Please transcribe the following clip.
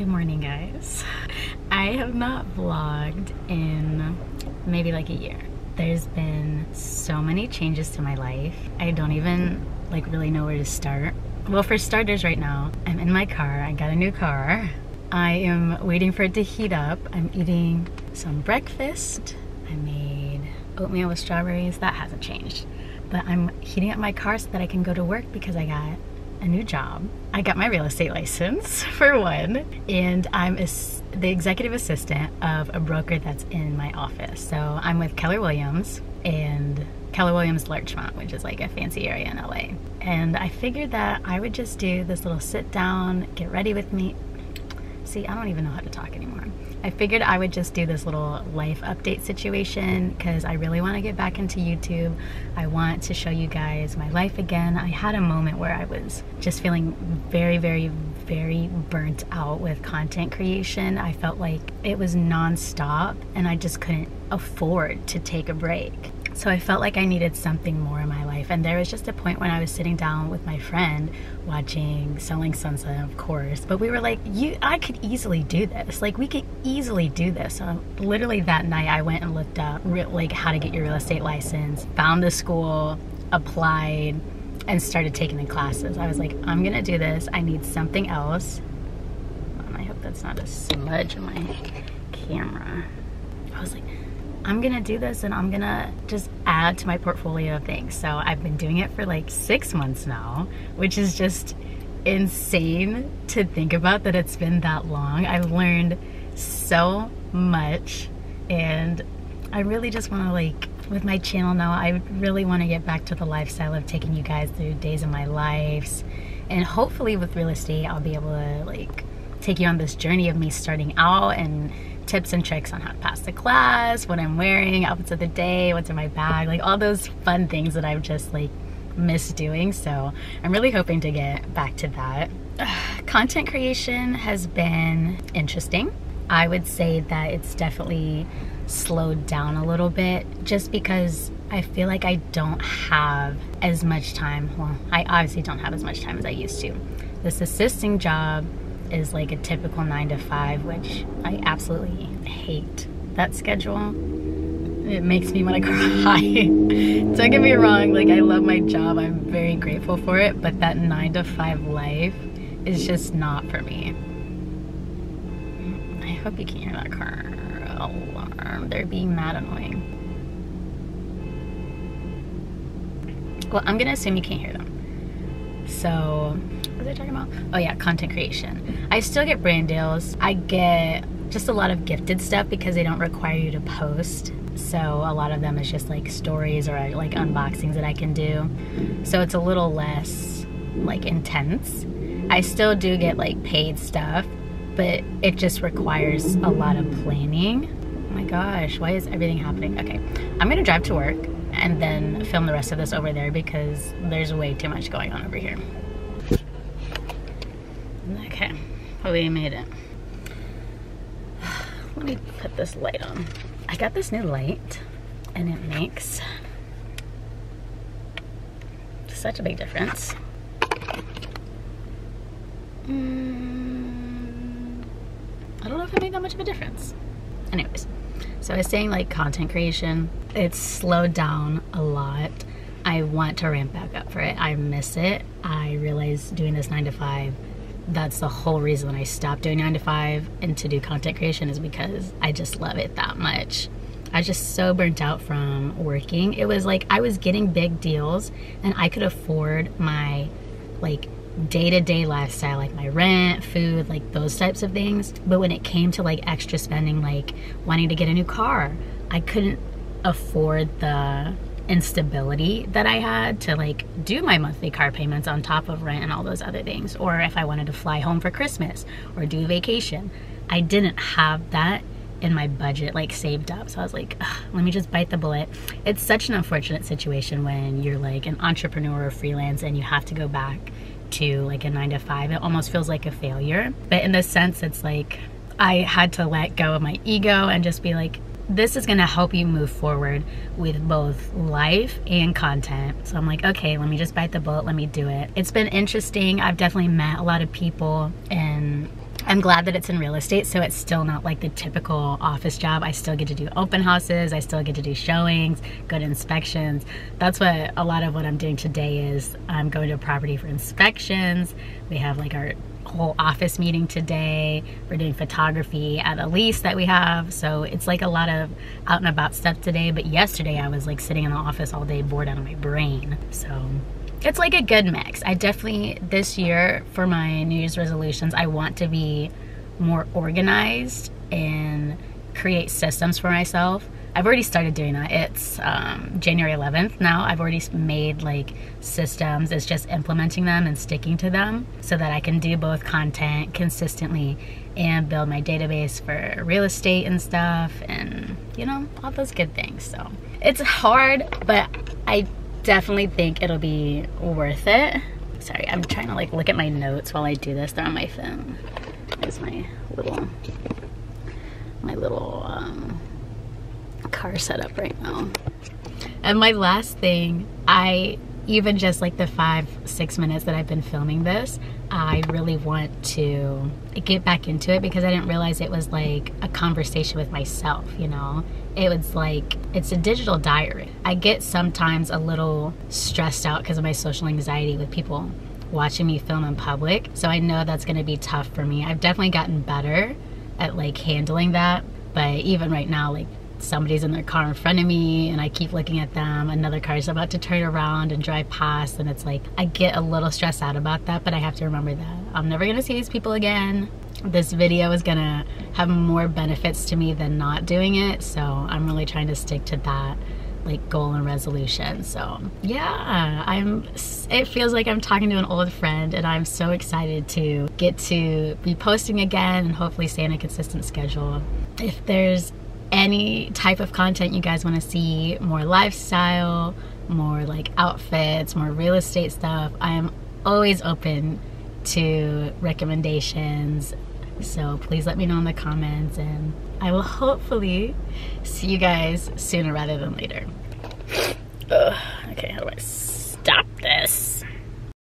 Good morning, guys. I have not vlogged in maybe like a year. There's been so many changes to my life. I don't even like really know where to start. Well, for starters right now, I'm in my car. I got a new car. I am waiting for it to heat up. I'm eating some breakfast. I made oatmeal with strawberries. That hasn't changed. But I'm heating up my car so that I can go to work because I got a new job. I got my real estate license for one, and I'm the executive assistant of a broker that's in my office. So I'm with Keller Williams and Keller Williams Larchmont, which is like a fancy area in LA. And I figured that I would just do this little sit down, get ready with me. See, I don't even know how to talk anymore. I figured I would just do this little life update situation because I really want to get back into YouTube. I want to show you guys my life again. I had a moment where I was just feeling very, very, very burnt out with content creation. I felt like it was nonstop and I just couldn't afford to take a break. So I felt like I needed something more in my life. And there was just a point when I was sitting down with my friend watching Selling Sunset, of course. But we were like, you I could easily do this. Like we could easily do this. So literally that night I went and looked up like how to get your real estate license, found the school, applied, and started taking the classes. I was like, I'm gonna do this. I need something else. I hope that's not a smudge on my camera. I was like, I'm gonna do this and I'm gonna just add to my portfolio of things. So I've been doing it for like six months now, which is just insane to think about that it's been that long. I've learned so much and I really just wanna like, with my channel now, I really wanna get back to the lifestyle of taking you guys through days of my lives. And hopefully with real estate, I'll be able to like take you on this journey of me starting out and tips and tricks on how to pass the class, what I'm wearing, outfits of the day, what's in my bag, like all those fun things that I've just like missed doing. So I'm really hoping to get back to that. Content creation has been interesting. I would say that it's definitely slowed down a little bit just because I feel like I don't have as much time. Well, I obviously don't have as much time as I used to. This assisting job is like a typical nine to five, which I absolutely hate that schedule. It makes me want to cry. Don't get me wrong, like I love my job. I'm very grateful for it, but that nine to five life is just not for me. I hope you can hear that car alarm. They're being mad annoying. Well, I'm gonna assume you can't hear them. So was I talking about? Oh yeah, content creation. I still get brand deals. I get just a lot of gifted stuff because they don't require you to post. So a lot of them is just like stories or like unboxings that I can do. So it's a little less like intense. I still do get like paid stuff, but it just requires a lot of planning. Oh my gosh, why is everything happening? Okay, I'm gonna drive to work and then film the rest of this over there because there's way too much going on over here. Well we made it. Let me put this light on. I got this new light and it makes such a big difference. Mm, I don't know if it made that much of a difference. Anyways, so I was saying like content creation, it's slowed down a lot. I want to ramp back up for it. I miss it. I realize doing this nine to five that's the whole reason I stopped doing 9 to 5 and to do content creation is because I just love it that much. I was just so burnt out from working. It was like I was getting big deals and I could afford my like day-to-day lifestyle like my rent, food, like those types of things. But when it came to like extra spending like wanting to get a new car, I couldn't afford the instability that I had to like do my monthly car payments on top of rent and all those other things. Or if I wanted to fly home for Christmas or do vacation, I didn't have that in my budget like saved up. So I was like, let me just bite the bullet. It's such an unfortunate situation when you're like an entrepreneur or freelance and you have to go back to like a nine to five. It almost feels like a failure. But in this sense, it's like I had to let go of my ego and just be like, this is gonna help you move forward with both life and content. So I'm like, okay, let me just bite the bullet, let me do it. It's been interesting. I've definitely met a lot of people and I'm glad that it's in real estate, so it's still not like the typical office job. I still get to do open houses, I still get to do showings, good inspections. That's what a lot of what I'm doing today is. I'm going to a property for inspections. We have like our whole office meeting today. We're doing photography at a lease that we have. So it's like a lot of out and about stuff today. But yesterday I was like sitting in the office all day bored out of my brain. So it's like a good mix. I definitely, this year for my New Year's resolutions, I want to be more organized and create systems for myself. I've already started doing that. It's um, January 11th now. I've already made like systems. It's just implementing them and sticking to them so that I can do both content consistently and build my database for real estate and stuff and, you know, all those good things. So it's hard, but I definitely think it'll be worth it. Sorry, I'm trying to like look at my notes while I do this. They're on my phone. There's my little, my little um, car setup right now. And my last thing, I even just like the five, six minutes that I've been filming this, I really want to get back into it because I didn't realize it was like a conversation with myself, you know? It was like, it's a digital diary. I get sometimes a little stressed out because of my social anxiety with people watching me film in public. So I know that's gonna be tough for me. I've definitely gotten better at like handling that. But even right now, like somebody's in their car in front of me and I keep looking at them. Another car is about to turn around and drive past and it's like I get a little stressed out about that, but I have to remember that I'm never gonna see these people again. This video is gonna have more benefits to me than not doing it, so I'm really trying to stick to that like goal and resolution. So yeah, I'm it feels like I'm talking to an old friend and I'm so excited to get to be posting again and hopefully stay on a consistent schedule. If there's any type of content you guys want to see, more lifestyle, more like outfits, more real estate stuff, I am always open to recommendations. So please let me know in the comments and I will hopefully see you guys sooner rather than later. Ugh, okay, how do I stop this?